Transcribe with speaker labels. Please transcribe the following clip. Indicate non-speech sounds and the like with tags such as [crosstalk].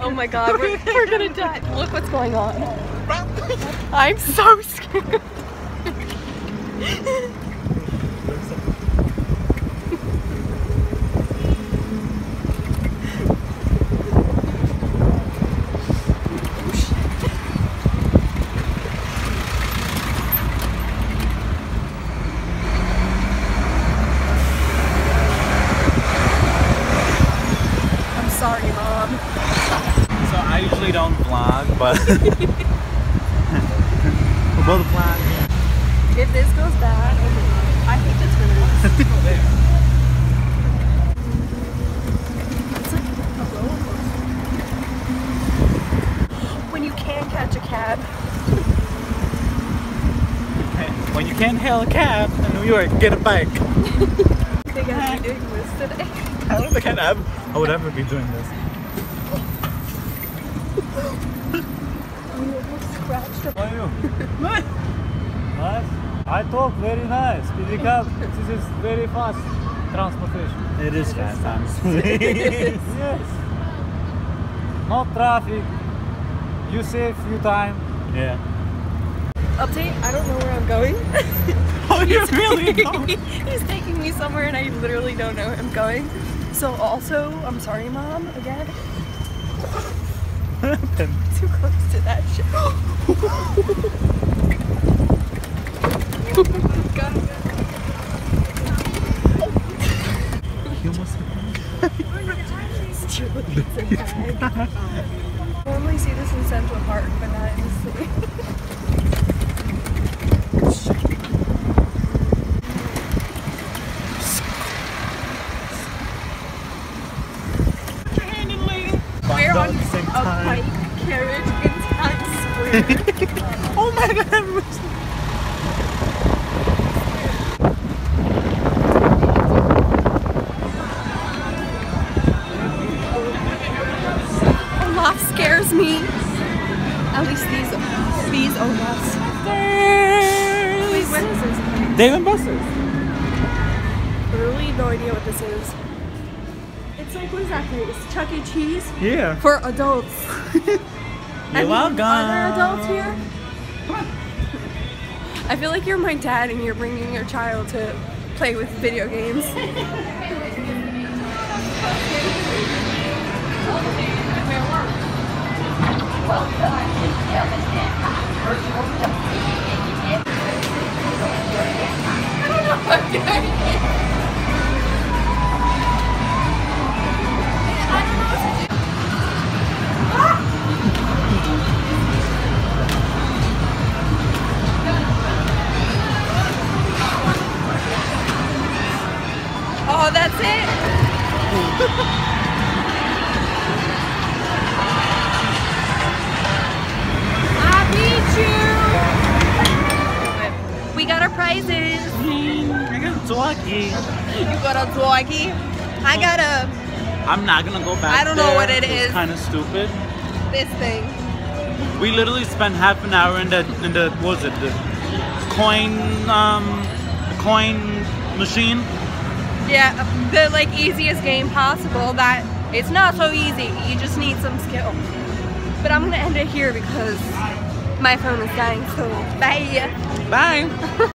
Speaker 1: Oh my god, we're, [laughs] we're gonna die. Look what's going on. [laughs] I'm so scared. I'm sorry, mom.
Speaker 2: I usually don't vlog, but [laughs] we'll vlog.
Speaker 1: If this goes bad, oh my god, I hate to turn this. It's like a roller coaster. When you can catch a cab.
Speaker 2: When you can't hail a cab in New York, get a bike. [laughs]
Speaker 1: They gotta be doing this today.
Speaker 2: I don't think I'd ever, I would ever be doing this.
Speaker 1: We almost scratched up.
Speaker 2: How are you? nice. I talk very nice. Speeding up. This is very fast transportation. It is fast, honestly. [laughs] yes. No traffic. You save few time. Yeah.
Speaker 1: Update, I don't know where I'm going. [laughs]
Speaker 2: Oh, you really
Speaker 1: He's taking me somewhere and I literally don't know where I'm going. So also, I'm sorry mom, again. Too close to that shit.
Speaker 2: You [gasps] almost
Speaker 1: It's true, it's a bag. [laughs] Normally see this in Central Park, but not in the city. We're on
Speaker 2: at the same
Speaker 1: a
Speaker 2: time.
Speaker 1: bike carriage in Times Square. [laughs]
Speaker 2: Oh my god.
Speaker 1: Olaf scares me. At least these these Olafs. Wait, what is this?
Speaker 2: Dave and Buster's.
Speaker 1: Literally no idea what this is. It's like what is that place? Chuck E. Cheese
Speaker 2: Yeah.
Speaker 1: for adults. [laughs]
Speaker 2: You're
Speaker 1: I mean,
Speaker 2: welcome.
Speaker 1: Are there adults here? I feel like you're my dad and you're bringing your child to play with video games. [laughs] [laughs] [laughs] Oh, that's it? I beat you! We got our prizes.
Speaker 2: I got lucky.
Speaker 1: You got a doggy. I got a
Speaker 2: I'm not gonna go back.
Speaker 1: I don't know
Speaker 2: there.
Speaker 1: what it
Speaker 2: It's
Speaker 1: is.
Speaker 2: Kind of stupid.
Speaker 1: this thing.
Speaker 2: We literally spent half an hour in the in the what was it the coin um coin machine.
Speaker 1: Yeah, the like easiest game possible. That it's not so easy. You just need some skill. But I'm gonna end it here because my phone is dying. So bye.
Speaker 2: Bye. [laughs]